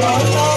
Thank you.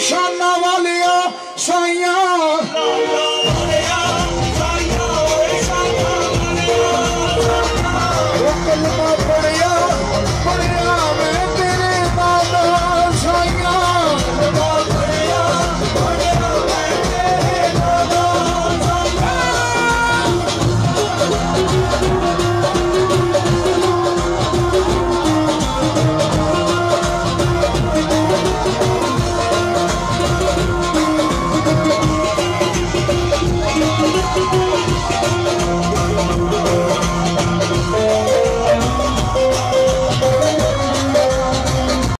şanla valıyor, son